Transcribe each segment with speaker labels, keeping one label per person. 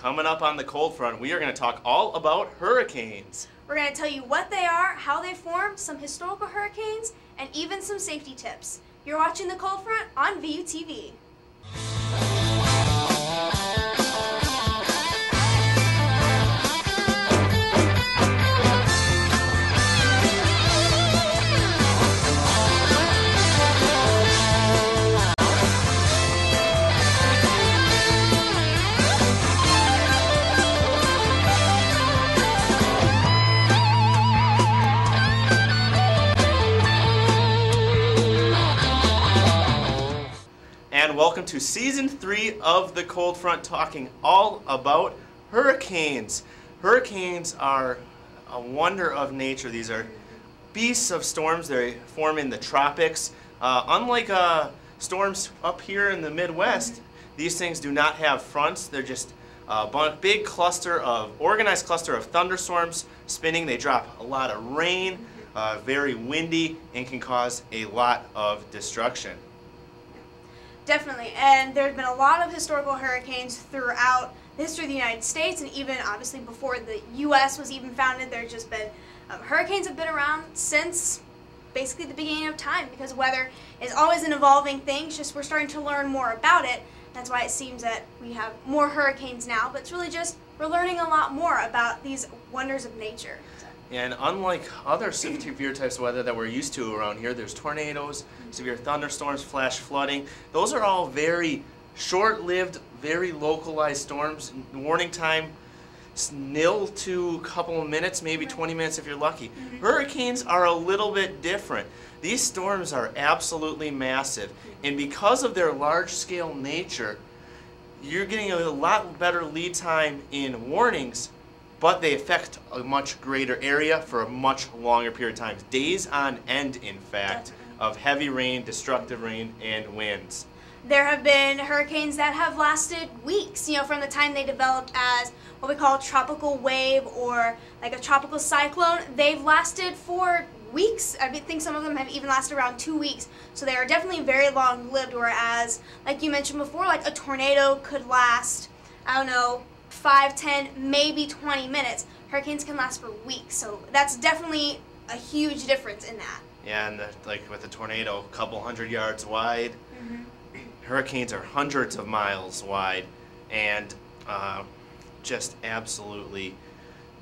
Speaker 1: Coming up on the cold front, we are going to talk all about hurricanes.
Speaker 2: We're going to tell you what they are, how they formed, some historical hurricanes, and even some safety tips. You're watching the cold front on VUTV.
Speaker 1: Welcome to season three of the cold front, talking all about hurricanes. Hurricanes are a wonder of nature. These are beasts of storms. They form in the tropics. Uh, unlike uh, storms up here in the Midwest, these things do not have fronts. They're just a big cluster of organized cluster of thunderstorms spinning. They drop a lot of rain, uh, very windy, and can cause a lot of destruction.
Speaker 2: Definitely. And there's been a lot of historical hurricanes throughout the history of the United States, and even obviously before the U.S. was even founded, there's just been um, hurricanes have been around since basically the beginning of time because weather is always an evolving thing. It's just we're starting to learn more about it. That's why it seems that we have more hurricanes now, but it's really just we're learning a lot more about these wonders of nature.
Speaker 1: And unlike other severe types of weather that we're used to around here, there's tornadoes, severe thunderstorms, flash flooding. Those are all very short-lived, very localized storms. Warning time, nil to a couple of minutes, maybe 20 minutes if you're lucky. Mm-hmm. Hurricanes are a little bit different. These storms are absolutely massive. And because of their large-scale nature, you're getting a lot better lead time in warnings, but they affect a much greater area for a much longer period of time. Days on end, in fact, of heavy rain, destructive rain, and winds.
Speaker 2: There have been hurricanes that have lasted weeks, you know, from the time they developed as what we call a tropical wave or like a tropical cyclone. They've lasted for weeks. I think some of them have even lasted around two weeks. So they are definitely very long lived, whereas, like you mentioned before, like a tornado could last, I don't know, 5, 10, maybe 20 minutes. Hurricanes can last for weeks. So that's definitely a huge difference in that.
Speaker 1: Yeah, and the, like with a tornado, a couple hundred yards wide. Hurricanes are hundreds of miles wide, and uh, just absolutely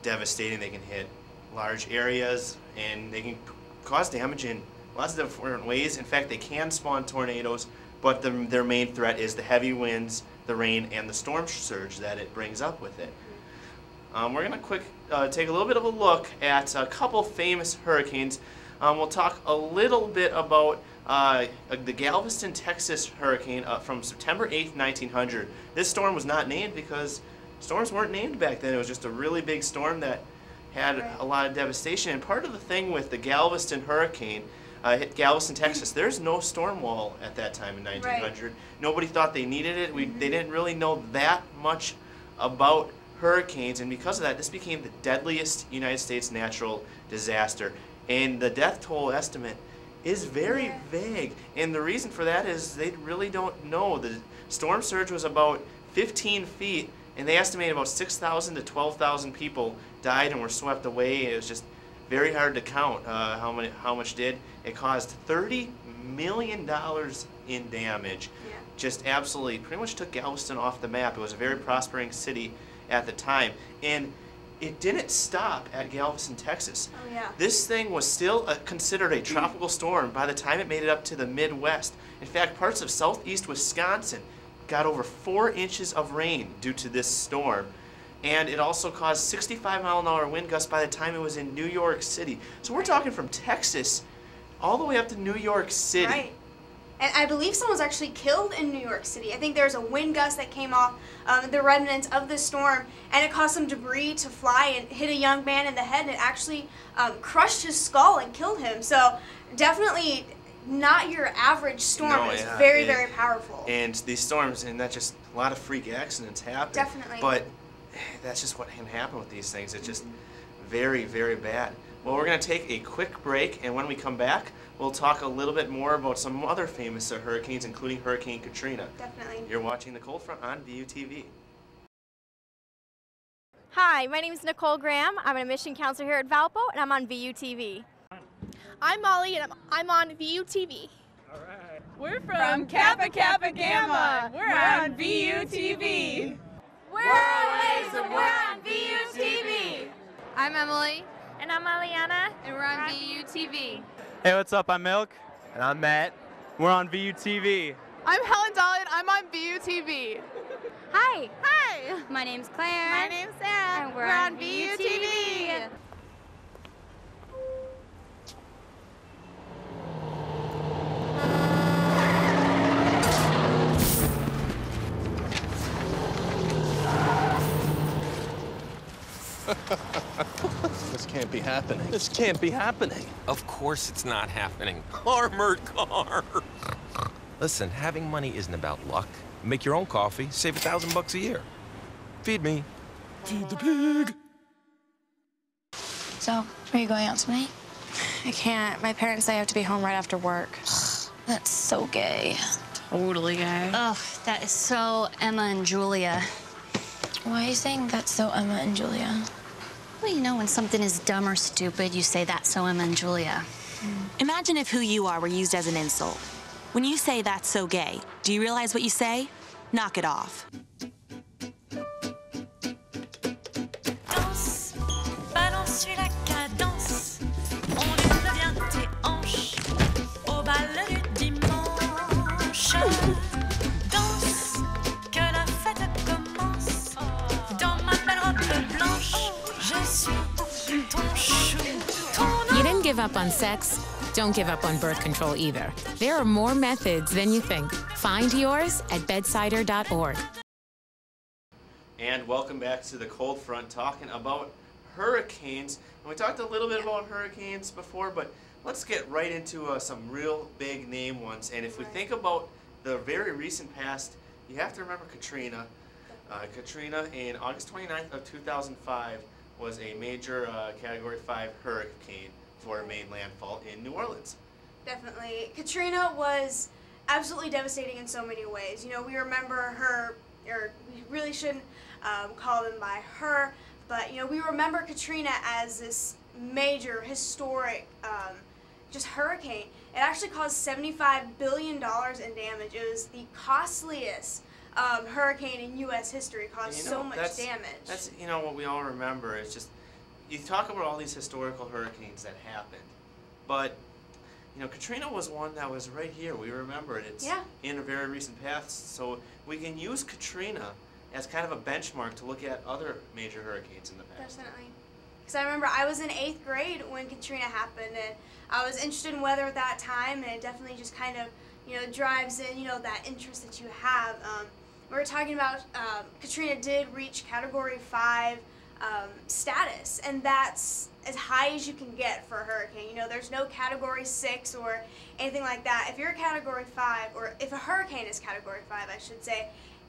Speaker 1: devastating. They can hit large areas, and they can cause damage in lots of different ways. In fact, they can spawn tornadoes, but the, their main threat is the heavy winds, the rain, and the storm surge that it brings up with it. Um, we're going to quick uh, take a little bit of a look at a couple famous hurricanes. Um, we'll talk a little bit about uh, the Galveston, Texas hurricane uh, from September 8th, 1900. This storm was not named because storms weren't named back then. It was just a really big storm that had a lot of devastation. And part of the thing with the Galveston hurricane uh, hit Galveston, Texas. There's no storm wall at that time in 1900. Nobody thought they needed it. We, They didn't really know that much about hurricanes, and because of that, this became the deadliest United States natural disaster. And the death toll estimate is very
Speaker 2: Yeah.
Speaker 1: vague. And the reason for that is they really don't know. The storm surge was about 15 feet, and they estimated about 6,000 to 12,000 people died and were swept away. It was just very hard to count uh, how many, how much did. It caused 30 million dollars in damage.
Speaker 2: Yeah.
Speaker 1: Just absolutely, pretty much took Galveston off the map. It was a very prospering city at the time, and it didn't stop at Galveston, Texas.
Speaker 2: Oh, yeah.
Speaker 1: This thing was still a, considered a tropical storm by the time it made it up to the Midwest. In fact, parts of southeast Wisconsin got over four inches of rain due to this storm. And it also caused 65 mile an hour wind gusts by the time it was in New York City. So we're talking from Texas all the way up to New York City.
Speaker 2: Right. And I believe someone was actually killed in New York City. I think there was a wind gust that came off um, the remnants of the storm, and it caused some debris to fly and hit a young man in the head, and it actually um, crushed his skull and killed him. So definitely not your average storm.
Speaker 1: No,
Speaker 2: it's
Speaker 1: yeah,
Speaker 2: very,
Speaker 1: it-
Speaker 2: very powerful.
Speaker 1: And these storms, and that just a lot of freak accidents happen.
Speaker 2: Definitely.
Speaker 1: But that's just what can happen with these things. It's just very, very bad. Well, we're going to take a quick break, and when we come back, we'll talk a little bit more about some other famous uh, hurricanes, including Hurricane Katrina.
Speaker 2: Definitely.
Speaker 1: You're watching the Cold Front on VUTV.
Speaker 3: Hi, my name is Nicole Graham. I'm an admission counselor here at Valpo, and I'm on VUTV.
Speaker 4: I'm Molly, and I'm, I'm on VUTV. All right.
Speaker 5: We're from, from Kappa Kappa Gamma. We're, we're on VUTV.
Speaker 3: We're always and we're on VUTV.
Speaker 6: I'm Emily.
Speaker 7: And I'm Aliana.
Speaker 6: And we're on VUTV.
Speaker 8: Hey, what's up? I'm Milk. And I'm Matt. We're on VUTV.
Speaker 4: I'm Helen Dolan. I'm on VUTV.
Speaker 7: Hi.
Speaker 4: Hi.
Speaker 7: My name's Claire.
Speaker 4: My name's Sarah.
Speaker 7: And we're,
Speaker 4: we're on,
Speaker 7: on
Speaker 4: VUTV.
Speaker 9: this can't be happening. This can't be happening.
Speaker 10: Of course it's not happening. Armored car. Listen, having money isn't about luck. Make your own coffee, save a thousand bucks a year. Feed me.
Speaker 9: Feed the pig.
Speaker 11: So, are you going out tonight?
Speaker 12: I can't. My parents say I have to be home right after work.
Speaker 11: That's so gay.
Speaker 12: Totally gay.
Speaker 11: Ugh, that is so Emma and Julia. Why are you saying that's so Emma and Julia?
Speaker 12: Well, you know, when something is dumb or stupid, you say that's so Emma and Julia.
Speaker 13: Mm. Imagine if who you are were used as an insult. When you say that's so gay, do you realize what you say? Knock it off.
Speaker 14: Up on sex. Don't give up on birth control either. There are more methods than you think. Find yours at bedsider.org.
Speaker 1: And welcome back to the cold front talking about hurricanes. And we talked a little bit about hurricanes before, but let's get right into uh, some real big name ones. And if we think about the very recent past, you have to remember Katrina. Uh, Katrina in August 29th of 2005 was a major uh, Category 5 hurricane for a main landfall in New Orleans.
Speaker 2: Definitely. Katrina was absolutely devastating in so many ways. You know, we remember her, or we really shouldn't um, call them by her, but, you know, we remember Katrina as this major, historic, um, just hurricane. It actually caused $75 billion in damage. It was the costliest um, hurricane in U.S. history, caused
Speaker 1: you know,
Speaker 2: so much
Speaker 1: that's,
Speaker 2: damage.
Speaker 1: That's, you know, what we all remember is just you talk about all these historical hurricanes that happened, but you know, Katrina was one that was right here. We remember it. It's
Speaker 2: yeah.
Speaker 1: in a very recent past, so we can use Katrina as kind of a benchmark to look at other major hurricanes in the past.
Speaker 2: Definitely. Because I remember I was in eighth grade when Katrina happened, and I was interested in weather at that time, and it definitely just kind of, you know, drives in, you know, that interest that you have. Um, we were talking about um, Katrina did reach Category 5 um, status, and that's as high as you can get for a hurricane. You know, there's no Category 6 or anything like that. If you're a Category 5, or if a hurricane is Category 5, I should say,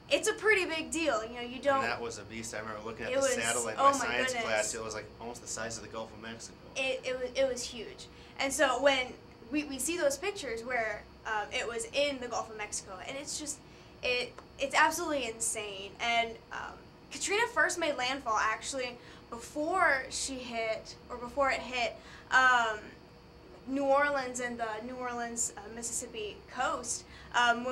Speaker 2: it's a pretty big deal. You know, you don't.
Speaker 1: And that was a beast. I remember looking at the
Speaker 2: was,
Speaker 1: satellite
Speaker 2: oh
Speaker 1: my science
Speaker 2: goodness.
Speaker 1: class. It was like almost the size of the Gulf of Mexico.
Speaker 2: It, it was it was huge, and so when we, we see those pictures where um, it was in the Gulf of Mexico, and it's just it it's absolutely insane. And um, Katrina first made landfall actually before she hit or before it hit. Um, New Orleans and the New Orleans, uh, Mississippi coast, um,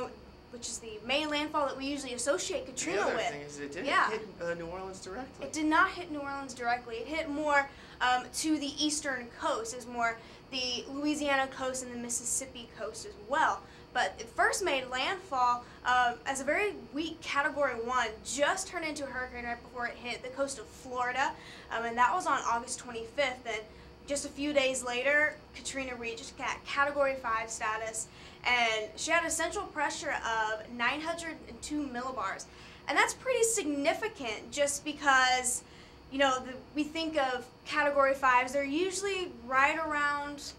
Speaker 2: which is the main landfall that we usually associate Katrina
Speaker 1: the other
Speaker 2: with.
Speaker 1: Thing is it didn't
Speaker 2: yeah.
Speaker 1: hit uh, New Orleans directly.
Speaker 2: It did not hit New Orleans directly. It hit more um, to the eastern coast, is more the Louisiana coast and the Mississippi coast as well. But it first made landfall um, as a very weak Category 1, just turned into a hurricane right before it hit the coast of Florida, um, and that was on August 25th. And just a few days later, Katrina reached Category 5 status, and she had a central pressure of 902 millibars. And that's pretty significant just because, you know, the, we think of Category 5s, they're usually right around,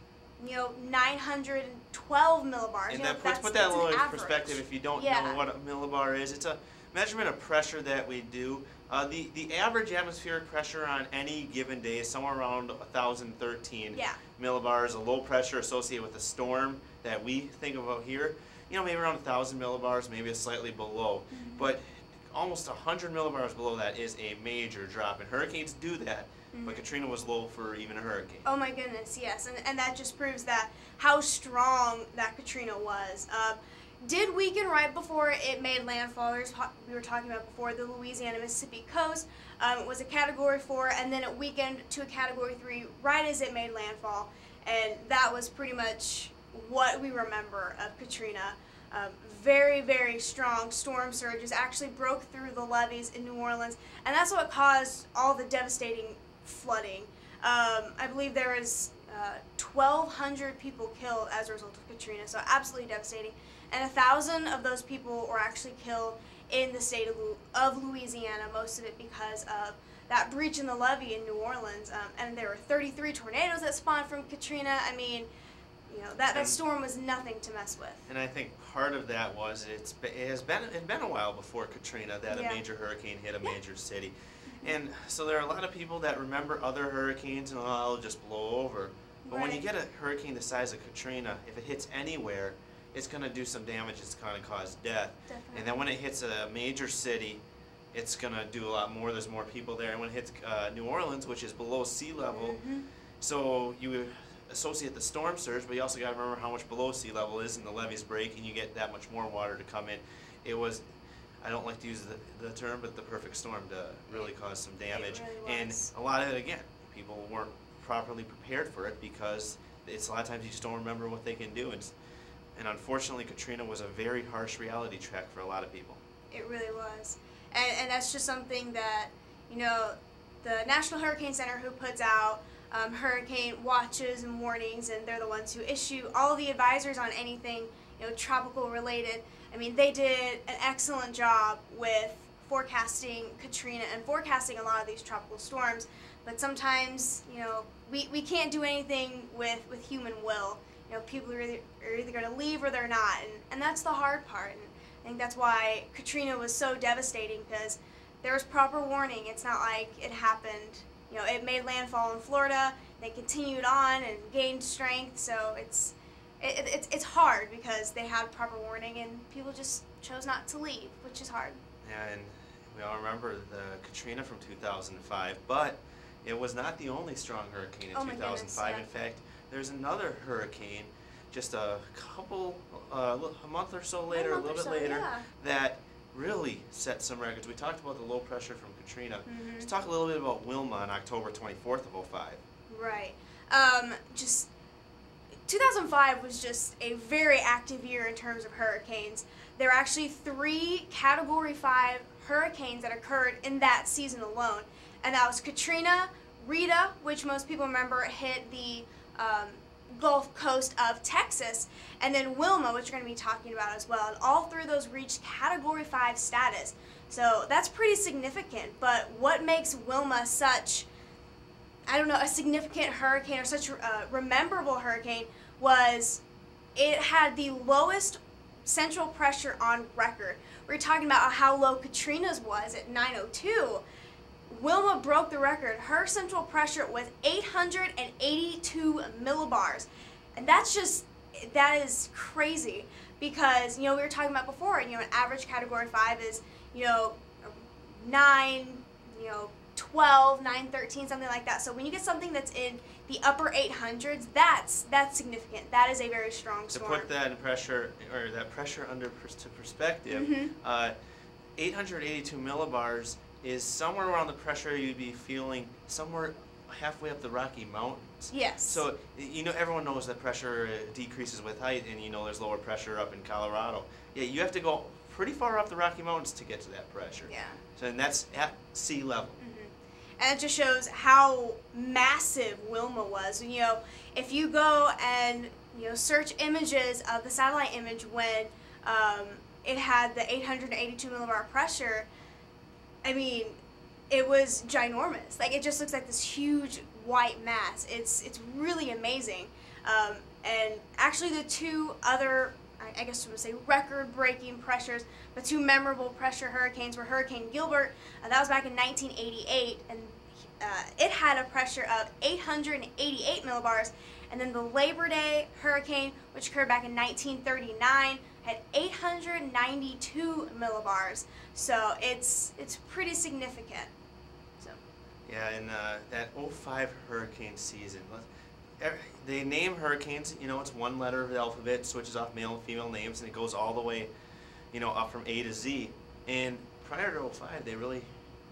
Speaker 2: you know, 912 millibars.
Speaker 1: And
Speaker 2: you
Speaker 1: that
Speaker 2: know,
Speaker 1: puts put that a little in perspective. If you don't
Speaker 2: yeah.
Speaker 1: know what a millibar is, it's a measurement of pressure that we do. Uh, the the average atmospheric pressure on any given day is somewhere around 1,013
Speaker 2: yeah.
Speaker 1: millibars. A low pressure associated with a storm that we think about here, you know, maybe around 1,000 millibars, maybe a slightly below.
Speaker 2: Mm-hmm.
Speaker 1: But almost 100 millibars below that is a major drop, and hurricanes do that. But
Speaker 2: Mhm.
Speaker 1: Katrina was low for even a hurricane.
Speaker 2: Oh my goodness, yes, and, and that just proves that how strong that Katrina was. Um, did weaken right before it made landfall. There's, we were talking about before the Louisiana Mississippi coast. Um, was a Category Four, and then it weakened to a Category Three right as it made landfall, and that was pretty much what we remember of Katrina. Um, very, very strong storm surges actually broke through the levees in New Orleans, and that's what caused all the devastating flooding. Um, I believe there was uh, 1,200 people killed as a result of Katrina, so absolutely devastating. And a thousand of those people were actually killed in the state of, of Louisiana, most of it because of that breach in the levee in New Orleans. Um, and there were 33 tornadoes that spawned from Katrina. I mean, you know, that, that
Speaker 1: And-
Speaker 2: storm was nothing to mess with.
Speaker 1: And I think part of that was it's it has been it been a while before Katrina that
Speaker 2: Yeah.
Speaker 1: a major hurricane hit a major city, and so there are a lot of people that remember other hurricanes and oh, it'll just blow over. But when you get a hurricane the size of Katrina, if it hits anywhere, it's going to do some damage. It's going to cause death. Definitely. And then when it hits a major city, it's going to do a lot more. There's more people there. And when it hits uh, New Orleans, which is below sea level, so you associate the storm surge, but you also got to remember how much below sea level is, and the levees break, and you get that much more water to come in. It was, I don't like to use the, the term, but the perfect storm to really cause some damage.
Speaker 2: really
Speaker 1: and a lot of it, again, people weren't properly prepared for it because it's a lot of times you just don't remember what they can do. And, and unfortunately, Katrina was a very harsh reality check for a lot of people.
Speaker 2: It really was. And, and that's just something that, you know, the National Hurricane Center, who puts out um, hurricane watches and warnings, and they're the ones who issue all the advisors on anything, you know, tropical related. I mean, they did an excellent job with forecasting Katrina and forecasting a lot of these tropical storms. But sometimes, you know, we, we can't do anything with, with human will. You know, people are either, are either going to leave or they're not. And, and that's the hard part. And I think that's why Katrina was so devastating because there was proper warning. It's not like it happened, you know, it made landfall in Florida, they continued on and gained strength. So it's, it, it- it's, it's hard because they had proper warning and people just chose not to leave, which is hard.
Speaker 1: Yeah, and we all remember the Katrina from 2005, but it was not the only strong hurricane in
Speaker 2: Oh my goodness,
Speaker 1: 2005.
Speaker 2: yeah.
Speaker 1: In fact, there's another hurricane just a couple, uh, a month or so later, a,
Speaker 2: or
Speaker 1: little bit
Speaker 2: so,
Speaker 1: later,
Speaker 2: yeah.
Speaker 1: that really set some records. We talked about the low pressure from Katrina.
Speaker 2: Mhm.
Speaker 1: Let's talk a little bit about Wilma on October 24th of 05.
Speaker 2: Right. Um, just 2005 was just a very active year in terms of hurricanes. There were actually three Category 5 hurricanes that occurred in that season alone, and that was Katrina, Rita, which most people remember hit the um, Gulf Coast of Texas, and then Wilma, which we're going to be talking about as well. And all three of those reached Category 5 status. So that's pretty significant. But what makes Wilma such I don't know, a significant hurricane or such a rememberable hurricane was it had the lowest central pressure on record. We are talking about how low Katrina's was at 902. Wilma broke the record. Her central pressure was 882 millibars. And that's just, that is crazy because, you know, we were talking about before, you know, an average category 5 is, you know, 9, you know, 12, 9, 13, something like that. So when you get something that's in the upper 800s, that's that's significant. That is a very strong storm.
Speaker 1: To put that in pressure, or that pressure under to perspective,
Speaker 2: Mhm.
Speaker 1: uh, 882 millibars is somewhere around the pressure you'd be feeling somewhere halfway up the Rocky Mountains.
Speaker 2: Yes.
Speaker 1: So you know everyone knows that pressure uh, decreases with height, and you know there's lower pressure up in Colorado. Yeah, you have to go pretty far up the Rocky Mountains to get to that pressure.
Speaker 2: Yeah.
Speaker 1: So and that's at sea level.
Speaker 2: And it just shows how massive Wilma was. You know, if you go and you know search images of the satellite image when um, it had the 882 millibar pressure, I mean, it was ginormous. Like it just looks like this huge white mass. It's it's really amazing. Um, and actually, the two other I- guess we would say record-breaking pressures, but two memorable pressure hurricanes were Hurricane Gilbert. Uh, that was back in 1988, and uh, it had a pressure of 888 millibars. And then the Labor Day hurricane, which occurred back in 1939, had 892 millibars. So it's it's pretty significant. So
Speaker 1: Yeah, in uh, that 05 hurricane season, they name hurricanes, you know, it's one letter of the alphabet, switches off male and female names, and it goes all the way, you know, up from A to Z. And prior to 05, they really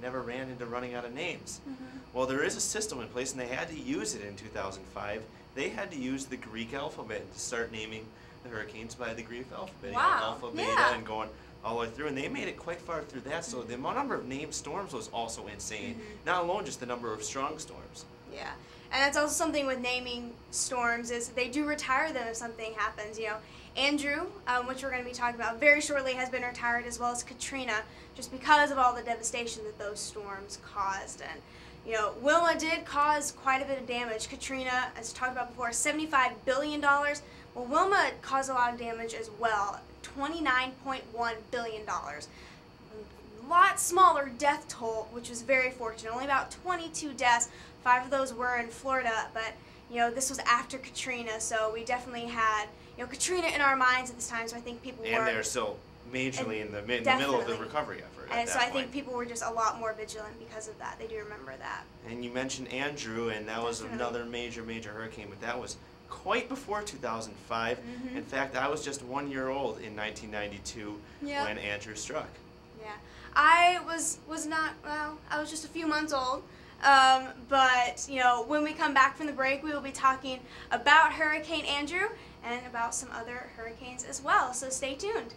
Speaker 1: never ran into running out of names. Mm-hmm. Well, there is a system in place, and they had to use it in 2005. They had to use the Greek alphabet to start naming the hurricanes by the Greek alphabet.
Speaker 2: Wow,
Speaker 1: Alpha, beta,
Speaker 2: yeah.
Speaker 1: and going all the way through. And they made it quite far through that, so mm-hmm. the number of named storms was also insane. Mm-hmm. Not alone just the number of strong storms.
Speaker 2: Yeah, and that's also something with naming storms is they do retire them if something happens. You know, Andrew, um, which we're going to be talking about very shortly, has been retired as well as Katrina, just because of all the devastation that those storms caused. And you know, Wilma did cause quite a bit of damage. Katrina, as talked about before, seventy-five billion dollars. Well, Wilma caused a lot of damage as well, twenty-nine point one billion dollars A lot smaller death toll, which was very fortunate. Only about 22 deaths. Five of those were in Florida, but you know this was after Katrina, so we definitely had you know Katrina in our minds at this time. So I think people
Speaker 1: And
Speaker 2: were
Speaker 1: they're still majorly in the, in the middle of the recovery effort.
Speaker 2: and so I think people were just a lot more vigilant because of that. They do remember that.
Speaker 1: And you mentioned Andrew, and that was
Speaker 2: Definitely.
Speaker 1: another major, major hurricane, but that was quite before 2005.
Speaker 2: Mhm.
Speaker 1: In fact, I was just one year old in 1992
Speaker 2: Yeah.
Speaker 1: when Andrew struck.
Speaker 2: Yeah, I was was not well. I was just a few months old. Um, but you know, when we come back from the break, we will be talking about Hurricane Andrew and about some other hurricanes as well. So stay tuned.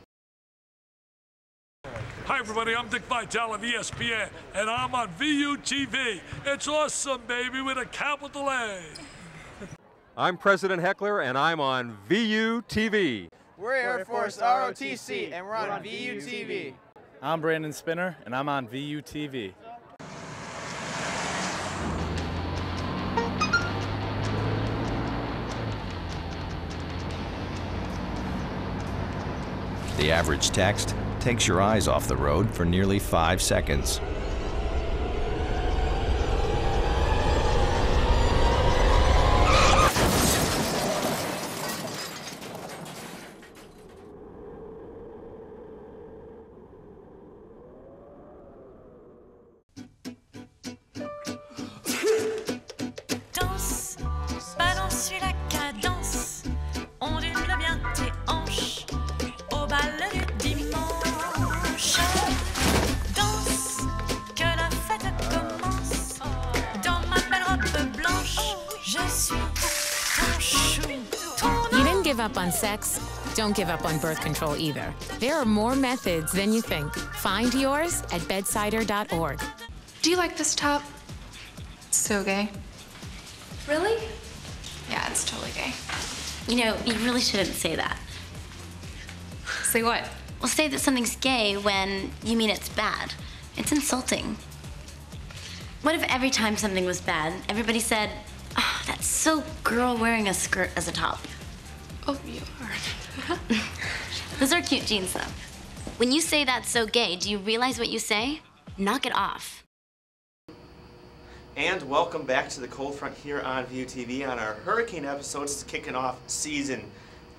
Speaker 15: Hi, everybody. I'm Dick Vitale of ESPN, and I'm on VUTV. It's awesome, baby, with a capital A.
Speaker 16: I'm President Heckler, and I'm on VU TV.
Speaker 8: We're Air Force ROTC, and we're on VUTV.
Speaker 17: I'm Brandon Spinner, and I'm on VUTV.
Speaker 18: The average text takes your eyes off the road for nearly five seconds.
Speaker 14: Don't give up on birth control either. There are more methods than you think. Find yours at bedsider.org.
Speaker 19: Do you like this top? It's so gay.
Speaker 11: Really?
Speaker 19: Yeah, it's totally gay.
Speaker 11: You know, you really shouldn't say that.
Speaker 19: Say what?
Speaker 11: Well, say that something's gay when you mean it's bad. It's insulting. What if every time something was bad, everybody said, oh, that's so girl wearing a skirt as a top?
Speaker 19: Oh, you are.
Speaker 11: Those are cute jeans, though. When you say that's so gay, do you realize what you say? Knock it off.
Speaker 1: And welcome back to the Cold Front here on VU TV on our hurricane episodes kicking off season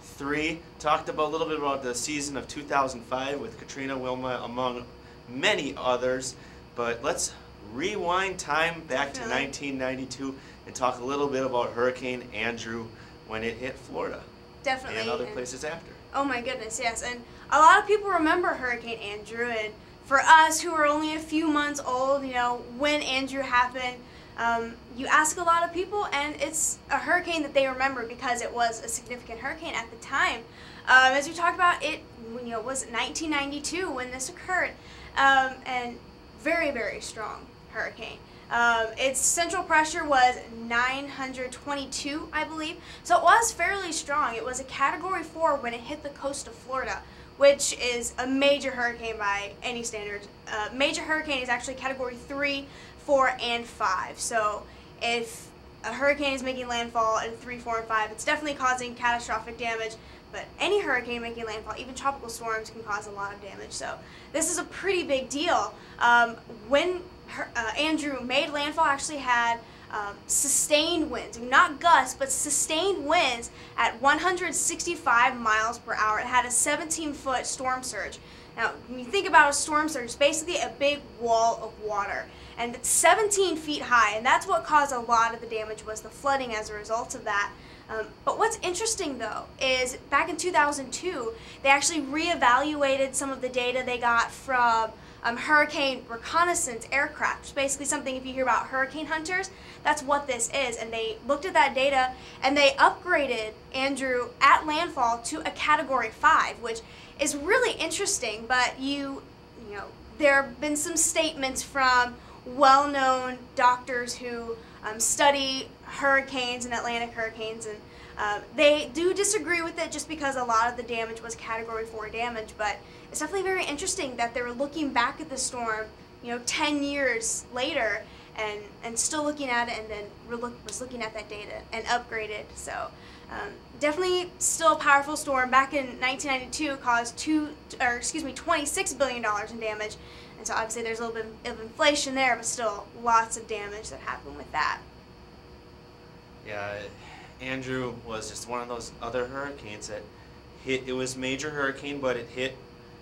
Speaker 1: three. Talked about a little bit about the season of 2005 with Katrina Wilma among many others. But let's rewind time back to 1992 and talk a little bit about Hurricane Andrew when it hit Florida
Speaker 2: Definitely.
Speaker 1: and other
Speaker 2: and-
Speaker 1: places after.
Speaker 2: Oh my goodness, yes. And a lot of people remember Hurricane Andrew. And for us who are only a few months old, you know, when Andrew happened, um, you ask a lot of people, and it's a hurricane that they remember because it was a significant hurricane at the time. Um, as we talked about, it you know was 1992 when this occurred, um, and very very strong hurricane. Um, its central pressure was 922, I believe. So it was fairly strong. It was a Category 4 when it hit the coast of Florida, which is a major hurricane by any standards. Uh, major hurricane is actually Category 3, 4, and 5. So if a hurricane is making landfall in 3, 4, and 5, it's definitely causing catastrophic damage. But any hurricane making landfall, even tropical storms, can cause a lot of damage. So this is a pretty big deal. Um, when her, uh, Andrew made landfall, actually had um, sustained winds, not gusts, but sustained winds at 165 miles per hour. It had a 17 foot storm surge. Now, when you think about a storm surge, it's basically a big wall of water. And it's 17 feet high, and that's what caused a lot of the damage was the flooding as a result of that. Um, but what's interesting though is back in 2002, they actually reevaluated some of the data they got from um, hurricane reconnaissance aircraft. Basically something if you hear about hurricane hunters, that's what this is. And they looked at that data and they upgraded Andrew at landfall to a category five, which is really interesting. But you, you know, there have been some statements from well-known doctors who um, study hurricanes and Atlantic hurricanes, and uh, they do disagree with it just because a lot of the damage was Category 4 damage. But it's definitely very interesting that they were looking back at the storm, you know, 10 years later, and and still looking at it, and then look, was looking at that data and upgraded. So. Um, definitely still a powerful storm. Back in 1992, caused two, or excuse me, 26 billion dollars in damage, and so obviously there's a little bit of inflation there, but still lots of damage that happened with that.
Speaker 1: Yeah, Andrew was just one of those other hurricanes that hit. It was major hurricane, but it hit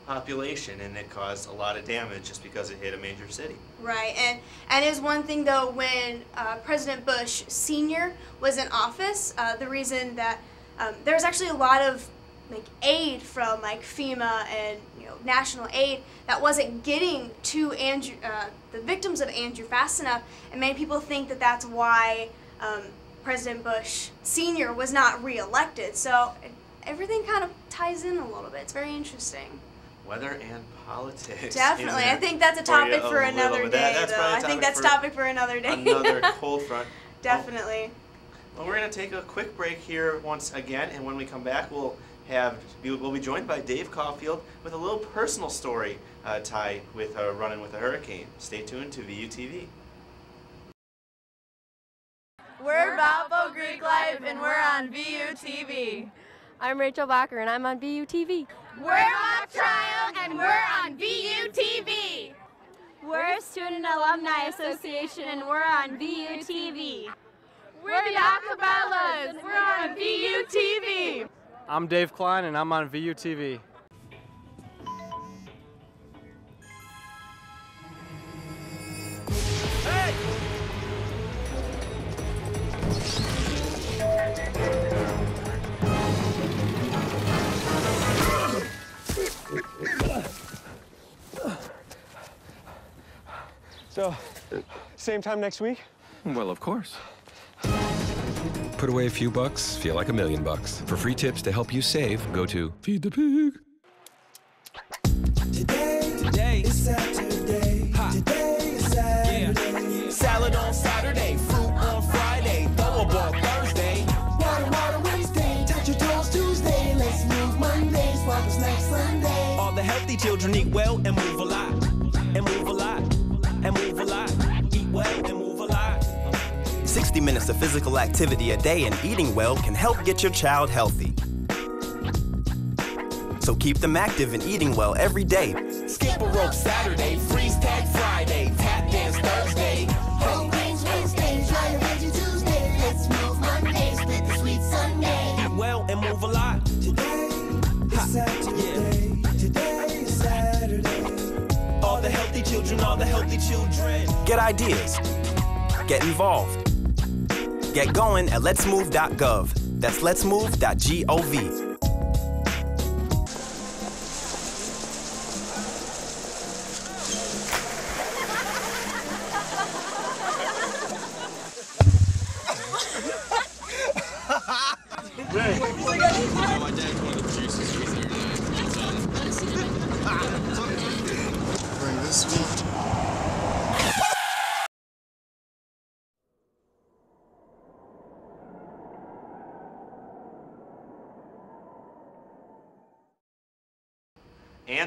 Speaker 1: population and it caused a lot of damage just because it hit a major city.
Speaker 2: Right, and and is one thing though when uh, President Bush Senior was in office, uh, the reason that um, there was actually a lot of like aid from like FEMA and you know national aid that wasn't getting to Andrew, uh, the victims of Andrew fast enough, and many people think that that's why um, President Bush Senior was not reelected. So everything kind of ties in a little bit. It's very interesting.
Speaker 1: Weather and politics.
Speaker 2: Definitely, I think that's a topic for, another day.
Speaker 1: That's
Speaker 2: though. I think that's
Speaker 1: for
Speaker 2: topic for another day.
Speaker 1: another cold front.
Speaker 2: Definitely.
Speaker 1: Well, we're going to take a quick break here once again, and when we come back, we'll have we'll be joined by Dave Caulfield with a little personal story uh, tied with uh, running with a hurricane. Stay tuned to VUTV.
Speaker 5: We're Valpo Greek Life and we're on VUTV.
Speaker 3: I'm Rachel Bacher and I'm on VUTV.
Speaker 5: We're Mock Trial and we're on VUTV.
Speaker 3: We're Student Alumni Association and we're on VUTV.
Speaker 5: We're the Acapellas. We're on VUTV.
Speaker 17: I'm Dave Klein and I'm on VUTV.
Speaker 9: So, same time next week?
Speaker 10: Well, of course. Put away a few bucks, feel like a million bucks. For free tips to help you save, go to Feed the Pig.
Speaker 20: Today is Saturday. Today is Saturday. Salad on Saturday,
Speaker 21: 60 minutes of physical activity a day and eating well can help get your child healthy. So keep them active and eating well every day.
Speaker 20: Skip a rope Saturday, freeze tag Friday, tap dance Thursday. Whole grains Wednesday, try a veggie Tuesday. Let's move Monday, split the sweet Sunday. Eat well and move a lot. Today is Saturday. Today is Saturday. All the healthy children, all the healthy children.
Speaker 21: Get ideas. Get involved. Get going at letsmove.gov. That's letsmove.gov.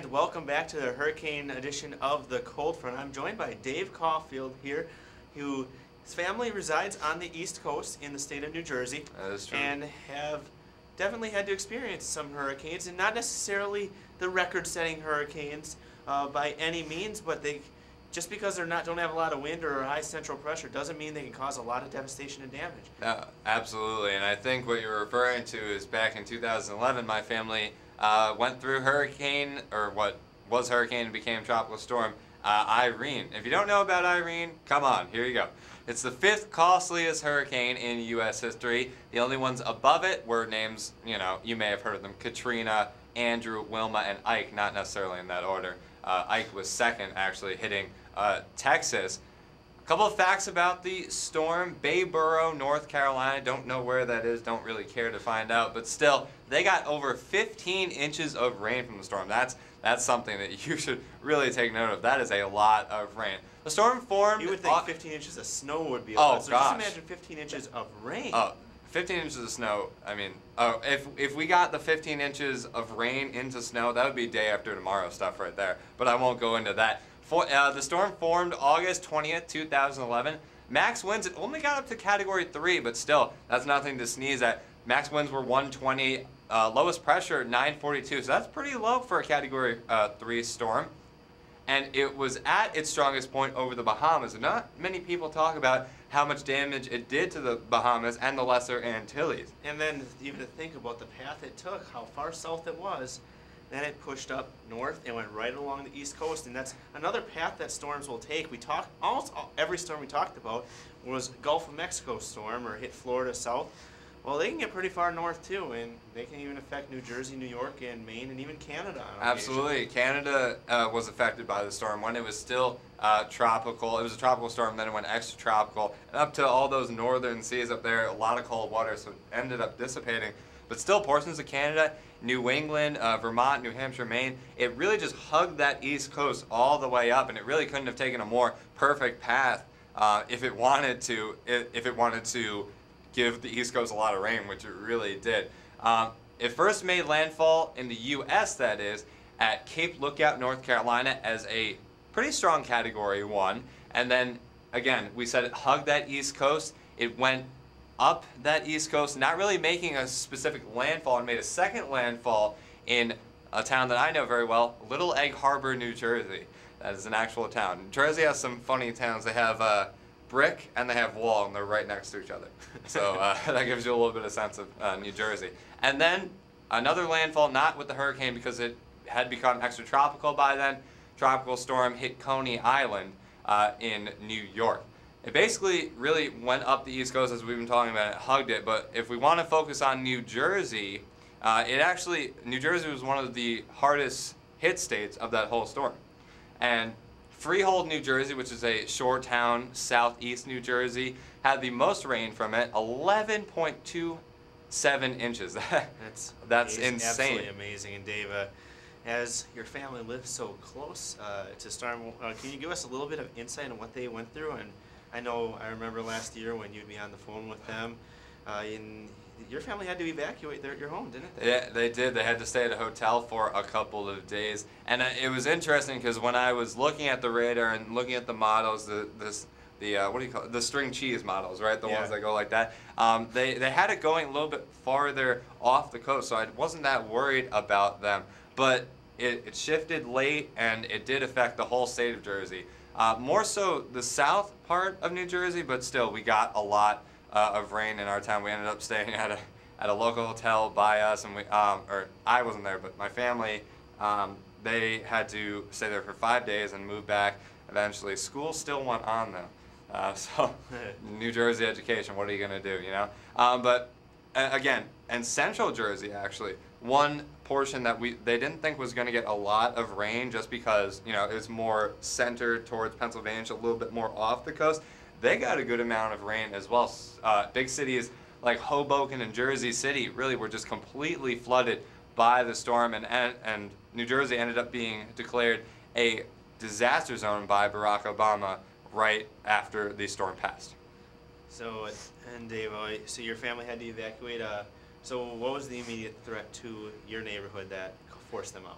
Speaker 1: And welcome back to the hurricane edition of the Cold Front. I'm joined by Dave Caulfield here, who his family resides on the East Coast in the state of New Jersey.
Speaker 22: That is true.
Speaker 1: And have definitely had to experience some hurricanes, and not necessarily the record-setting hurricanes uh, by any means, but they just because they're not don't have a lot of wind or high central pressure doesn't mean they can cause a lot of devastation and damage.
Speaker 23: No, absolutely. And I think what you're referring to is back in 2011, my family uh, went through hurricane, or what was hurricane and became tropical storm, uh, Irene. If you don't know about Irene, come on, here you go. It's the fifth costliest hurricane in U.S. history. The only ones above it were names, you know, you may have heard of them Katrina, Andrew, Wilma, and Ike, not necessarily in that order. Uh, Ike was second, actually, hitting uh, Texas. Couple of facts about the storm. Bayboro, North Carolina. Don't know where that is. Don't really care to find out. But still, they got over 15 inches of rain from the storm. That's that's something that you should really take note of. That is a lot of rain. The storm formed.
Speaker 1: You would think 15 inches of snow would be a
Speaker 23: Oh,
Speaker 1: lot. So
Speaker 23: gosh.
Speaker 1: just imagine 15 inches of rain.
Speaker 23: Oh, 15 inches of snow. I mean, oh, if if we got the 15 inches of rain into snow, that would be day after tomorrow stuff right there. But I won't go into that. For, uh, the storm formed August 20th, 2011. Max winds, it only got up to category 3, but still, that's nothing to sneeze at. Max winds were 120, uh, lowest pressure 942, so that's pretty low for a category uh, 3 storm. And it was at its strongest point over the Bahamas. And not many people talk about how much damage it did to the Bahamas and the Lesser Antilles.
Speaker 1: And then even to think about the path it took, how far south it was, then it pushed up north and went right along the east coast. And that's another path that storms will take. We talked almost every storm we talked about was Gulf of Mexico storm or hit Florida south. Well, they can get pretty far north too, and they can even affect New Jersey, New York, and Maine, and even Canada.
Speaker 23: Absolutely. Canada uh, was affected by the storm when it was still uh, tropical. It was a tropical storm, then it went extra tropical. And up to all those northern seas up there, a lot of cold water, so it ended up dissipating. But still, portions of Canada, New England, uh, Vermont, New Hampshire, Maine, it really just hugged that east coast all the way up, and it really couldn't have taken a more perfect path uh, if it wanted to. If it wanted to give the East Coast a lot of rain, which it really did. Um, it first made landfall in the U.S., that is, at Cape Lookout, North Carolina, as a pretty strong Category 1. And then, again, we said it hugged that East Coast. It went up that East Coast, not really making a specific landfall, and made a second landfall in a town that I know very well, Little Egg Harbor, New Jersey. That is an actual town. New Jersey has some funny towns. They have uh, brick and they have wall, and they're right next to each other. So uh, that gives you a little bit of sense of uh, New Jersey. And then another landfall, not with the hurricane because it had become extratropical by then. Tropical storm hit Coney Island uh, in New York. It basically really went up the East Coast as we've been talking about. It hugged it, but if we want to focus on New Jersey, uh, it actually New Jersey was one of the hardest hit states of that whole storm, and Freehold, New Jersey, which is a shore town southeast New Jersey, had the most rain from it, 11.27 inches.
Speaker 1: That's
Speaker 23: That's
Speaker 1: amazing,
Speaker 23: insane.
Speaker 1: Absolutely amazing. And Dave, uh, as your family lives so close uh, to Storm, uh, can you give us a little bit of insight on what they went through? And I know I remember last year when you'd be on the phone with them, uh, in, your family had to evacuate their, your home, didn't they?
Speaker 23: Yeah, they did. They had to stay at a hotel for a couple of days, and uh, it was interesting because when I was looking at the radar and looking at the models, the this the uh, what do you call it? the string cheese models, right? The
Speaker 1: Yeah.
Speaker 23: ones that go like that. Um, they they had it going a little bit farther off the coast, so I wasn't that worried about them. But it, it shifted late, and it did affect the whole state of Jersey. Uh, more so the south part of New Jersey, but still we got a lot uh, of rain in our town. We ended up staying at a at a local hotel by us, and we um, or I wasn't there, but my family um, they had to stay there for five days and move back. Eventually, school still went on though. Uh, so New Jersey education, what are you gonna do? You know. Um, but uh, again, and Central Jersey actually, one portion that we they didn't think was going to get a lot of rain just because you know it was more centered towards Pennsylvania, a little bit more off the coast. They got a good amount of rain as well. Uh, big cities like Hoboken and Jersey City really were just completely flooded by the storm, and and, New Jersey ended up being declared a disaster zone by Barack Obama right after the storm passed.
Speaker 1: So, and Dave, uh, so your family had to evacuate. Uh, so, what was the immediate threat to your neighborhood that forced them out?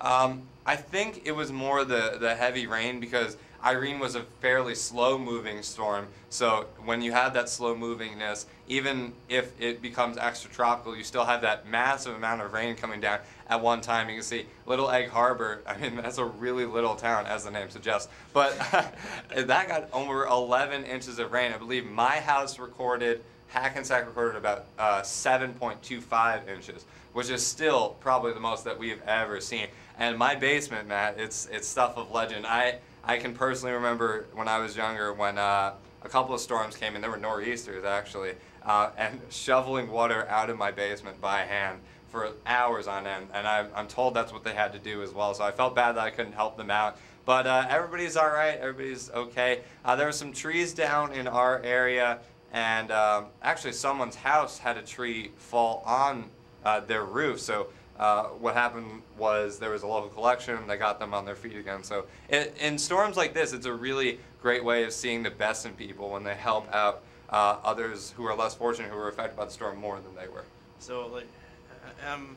Speaker 23: Um, I think it was more the, the heavy rain because Irene was a fairly slow moving storm, so when you have that slow movingness, even if it becomes extratropical, you still have that massive amount of rain coming down at one time. You can see Little Egg Harbor, I mean, that's a really little town, as the name suggests, but that got over 11 inches of rain. I believe my house recorded, Hackensack recorded about uh, 7.25 inches, which is still probably the most that we've ever seen. And my basement, Matt, it's it's stuff of legend. I I can personally remember when I was younger when uh, a couple of storms came in. There were nor'easters actually, uh, and shoveling water out of my basement by hand for hours on end. And I, I'm told that's what they had to do as well. So I felt bad that I couldn't help them out. But uh, everybody's all right. Everybody's okay. Uh, there were some trees down in our area, and um, actually someone's house had a tree fall on uh, their roof. So uh, what happened was there was a local collection. They got them on their feet again. So in, in storms like this, it's a really great way of seeing the best in people when they help out uh, others who are less fortunate, who were affected by the storm more than they were.
Speaker 1: So, like, um,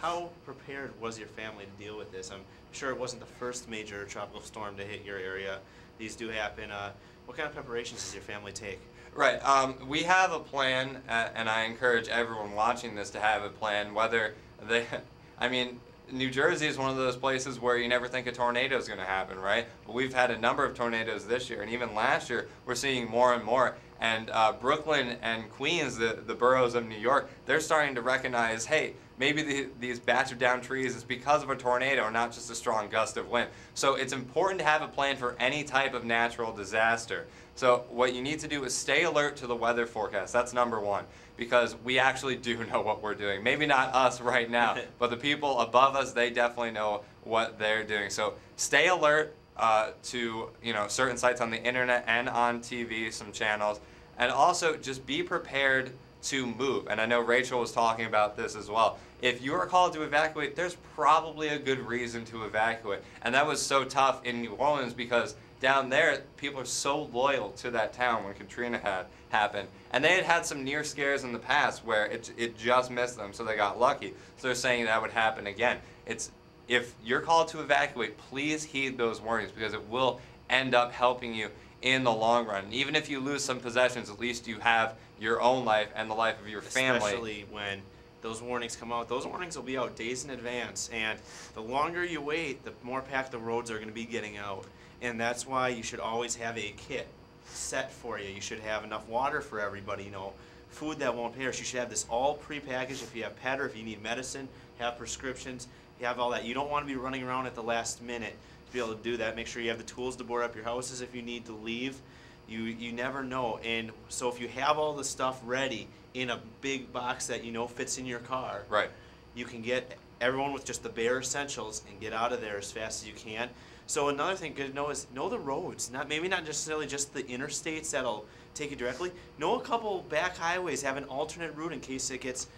Speaker 1: how prepared was your family to deal with this? I'm sure it wasn't the first major tropical storm to hit your area. These do happen. Uh, what kind of preparations does your family take?
Speaker 23: Right. Um, we have a plan, uh, and I encourage everyone watching this to have a plan. Whether they, I mean, New Jersey is one of those places where you never think a tornado is going to happen, right? But we've had a number of tornadoes this year, and even last year, we're seeing more and more. And uh, Brooklyn and Queens, the, the boroughs of New York, they're starting to recognize, hey, maybe the, these batch of down trees is because of a tornado, not just a strong gust of wind. So it's important to have a plan for any type of natural disaster. So what you need to do is stay alert to the weather forecast. That's number one, because we actually do know what we're doing. Maybe not us right now, but the people above us, they definitely know what they're doing. So stay alert uh, to you know certain sites on the internet and on TV, some channels, and also just be prepared to move. And I know Rachel was talking about this as well. If you are called to evacuate, there's probably a good reason to evacuate. And that was so tough in New Orleans because down there, people are so loyal to that town when Katrina had happened. And they had had some near scares in the past where it, it just missed them, so they got lucky. So they're saying that would happen again. It's if you're called to evacuate, please heed those warnings because it will end up helping you in the long run. Even if you lose some possessions, at least you have your own life and the life of your family.
Speaker 1: Especially when those warnings come out. Those warnings will be out days in advance, and the longer you wait, the more packed the roads are going to be getting out. And that's why you should always have a kit set for you. You should have enough water for everybody, you know, food that won't perish. You should have this all prepackaged. If you have pet or if you need medicine, have prescriptions, you have all that. You don't want to be running around at the last minute to be able to do that. Make sure you have the tools to board up your houses if you need to leave. You you never know. And so if you have all the stuff ready in a big box that you know fits in your car,
Speaker 23: right.
Speaker 1: you can get everyone with just the bare essentials and get out of there as fast as you can. So another thing good to know is know the roads. Not maybe not necessarily just the interstates that'll take you directly. Know a couple back highways. Have an alternate route in case it gets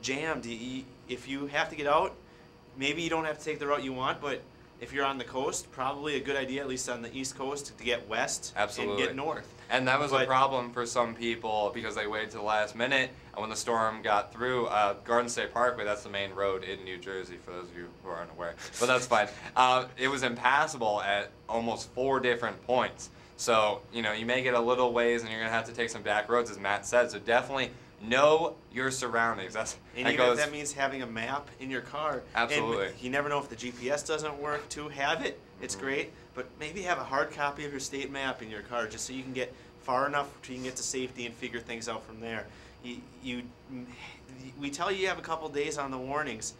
Speaker 1: jammed. If you have to get out, maybe you don't have to take the route you want, but if you're on the coast, probably a good idea, at least on the east coast, to get west
Speaker 23: Absolutely.
Speaker 1: and get north.
Speaker 23: And that was a problem for some people because they waited to the last minute. And when the storm got through, uh, Garden State Parkway, that's the main road in New Jersey, for those of you who aren't aware, but that's fine. Uh, it was impassable at almost four different points. So, you know, you may get a little ways and you're going to have to take some back roads, as Matt said. So definitely know your surroundings. That's,
Speaker 1: And
Speaker 23: that goes,
Speaker 1: that means having a map in your car.
Speaker 23: Absolutely.
Speaker 1: And you never know if the GPS doesn't work To Have it. It's
Speaker 23: Mm-hmm.
Speaker 1: great. But maybe have a hard copy of your state map in your car just so you can get far enough to you can get to safety and figure things out from there. You, you, we tell you you have a couple days on the warnings,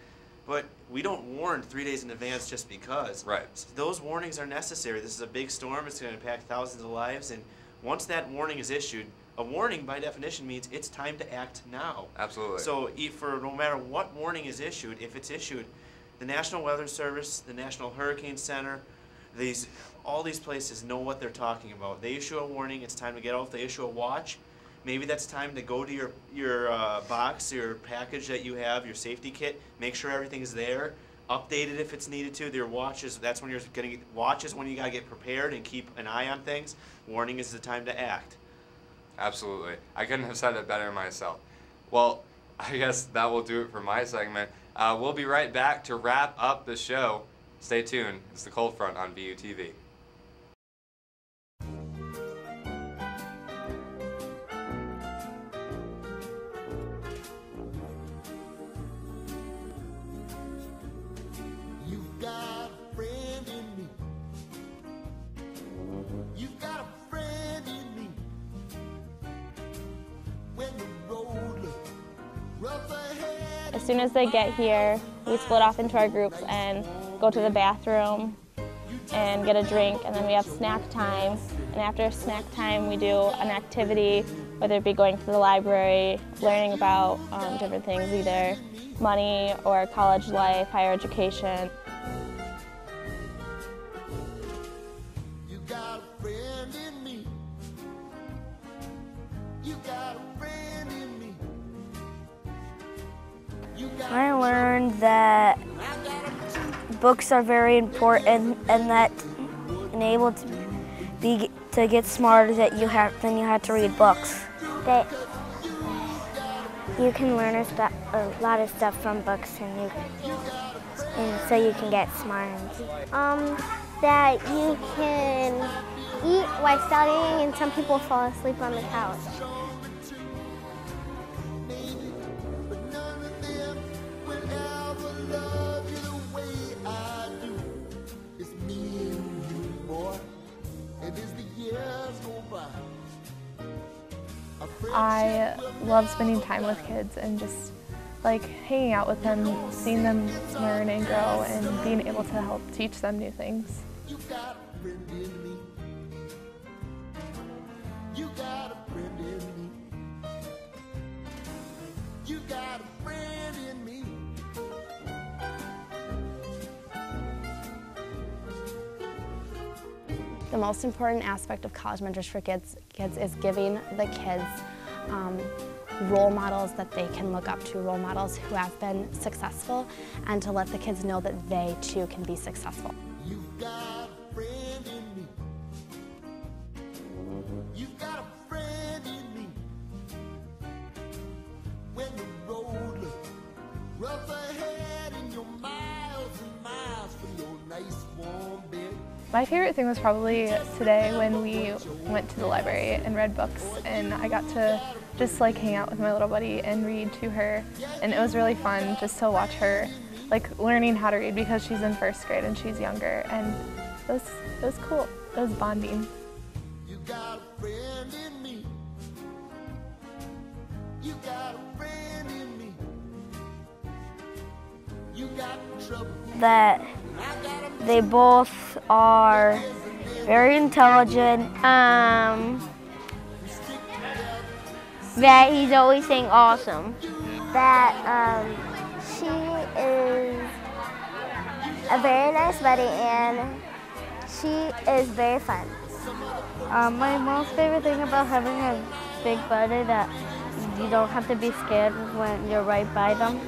Speaker 1: but we don't warn three days in advance just because.
Speaker 23: Right.
Speaker 1: Those warnings are necessary. This is a big storm. It's going to impact thousands of lives. And once that warning is issued, a warning by definition means it's time to act now.
Speaker 23: Absolutely.
Speaker 1: So for no matter what warning is issued, if it's issued, the National Weather Service, the National Hurricane Center, these all these places know what they're talking about. They issue a warning, it's time to get out. They issue a watch, maybe that's time to go to your your uh, box, your package that you have, your safety kit. Make sure everything's there. Update it if it's needed to. Your watches. That's when you're getting watch is when you gotta get prepared and keep an eye on things. Warning is the time to act.
Speaker 23: Absolutely. I couldn't have said it better myself. Well, I guess that will do it for my segment. Uh, we'll be right back to wrap up the show. Stay tuned. It's the Cold Front on VUTV.
Speaker 24: Soon as they get here, we split off into our groups and go to the bathroom and get a drink, and then we have snack time. And after snack time, we do an activity, whether it be going to the library, learning about um, different things, either money or college life, higher education.
Speaker 25: Books are very important and that in able to be to get smarter that you have then you have to read books.
Speaker 22: That you can learn a, a lot of stuff from books and you and so you can get smart.
Speaker 26: Um, that you can eat while studying and some people fall asleep on the couch.
Speaker 27: I love spending time with kids and just like hanging out with them, seeing them learn and grow, and being able to help teach them new things.
Speaker 28: The most important aspect of College Mentors for Kids, kids is giving the kids um, role models that they can look up to, role models who have been successful, and to let the kids know that they too can be successful.
Speaker 27: My favorite thing was probably today when we went to the library and read books and I got to just like hang out with my little buddy and read to her and it was really fun just to watch her like learning how to read because she's in first grade and she's younger and it was, it was cool. It was bonding.
Speaker 25: That they both are very intelligent.
Speaker 26: Um, that he's always saying awesome. That um, she is a very nice buddy and she is very fun.
Speaker 25: Um, my most favorite thing about having a big buddy that you don't have to be scared when you're right by them.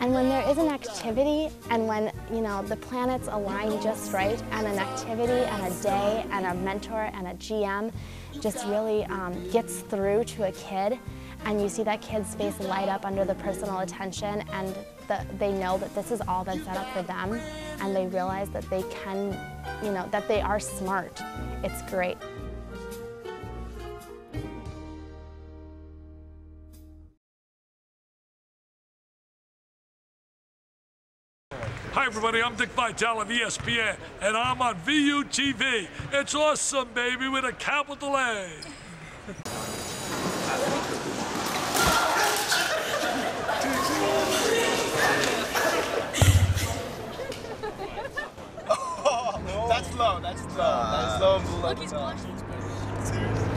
Speaker 28: And when there is an activity and when, you know, the planets align just right and an activity and a day and a mentor and a GM just really um, gets through to a kid and you see that kid's face light up under the personal attention and the, they know that this has all been set up for them and they realize that they can, you know, that they are smart. It's great.
Speaker 15: Hi, everybody. I'm Dick Vitale of ESPN, and I'm on VUTV. It's awesome, baby, with a capital A.
Speaker 29: Oh, that's low. That's low. That's low and.
Speaker 2: Look, he's blushing.
Speaker 29: Seriously.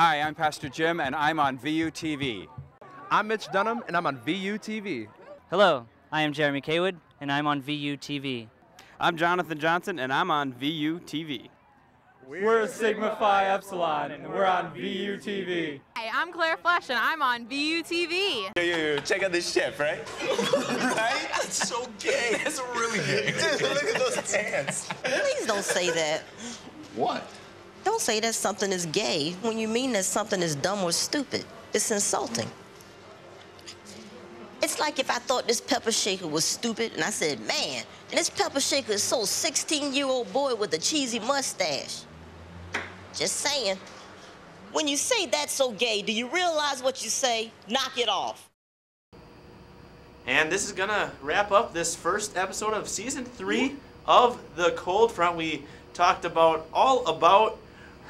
Speaker 30: Hi, I'm Pastor Jim, and I'm on VUTV.
Speaker 8: I'm Mitch Dunham, and I'm on VUTV.
Speaker 31: Hello, I am Jeremy Kaywood, and I'm on VUTV.
Speaker 8: I'm Jonathan Johnson, and I'm on VUTV.
Speaker 17: We're Sigma Phi Epsilon, and we're on VUTV.
Speaker 5: Hi, I'm Claire Flesh, and I'm on VUTV.
Speaker 29: Yo, yo, yo, check out this chef, right? right? That's so gay. That's really gay. Dude, look at those hands.
Speaker 32: Please don't say that.
Speaker 29: What?
Speaker 32: Don't say that something is gay when you mean that something is dumb or stupid. It's insulting. It's like if I thought this pepper shaker was stupid and I said, man, and this pepper shaker is so 16 year old boy with a cheesy mustache. Just saying. When you say that's so gay, do you realize what you say? Knock it off.
Speaker 1: And this is gonna wrap up this first episode of season three of the Cold Front. We talked about all about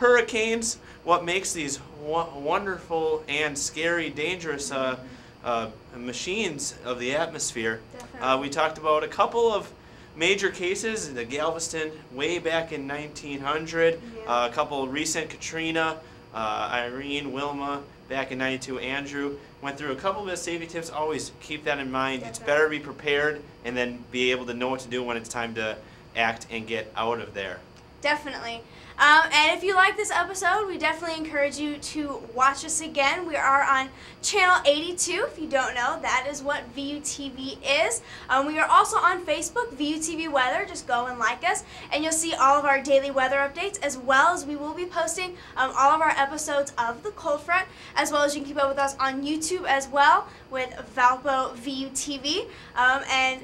Speaker 1: hurricanes, what makes these wonderful and scary, dangerous uh, uh, machines of the atmosphere. Uh, we talked about a couple of major cases, the Galveston way back in 1900, uh, a couple recent Katrina, uh, Irene, Wilma back in 92, Andrew. Went through a couple of the safety tips. Always keep that in mind. It's better to be prepared and then be able to know what to do when it's time to act and get out of there.
Speaker 2: Definitely. Um, and if you like this episode, we definitely encourage you to watch us again. We are on channel 82. If you don't know, that is what VUTV is. Um, we are also on Facebook, VUTV Weather. Just go and like us, and you'll see all of our daily weather updates, as well as we will be posting um, all of our episodes of the Cold Front, as well as you can keep up with us on YouTube as well with Valpo VUTV. Um, and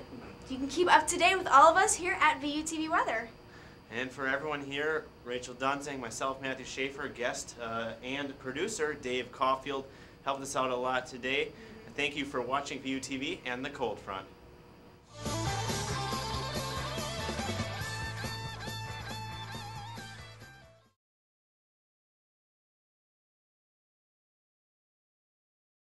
Speaker 2: you can keep up to date with all of us here at VUTV Weather.
Speaker 1: And for everyone here, Rachel Duensing, myself, Matthew Schaefer, guest uh, and producer Dave Caulfield helped us out a lot today. Thank you for watching VUTV and the Cold Front.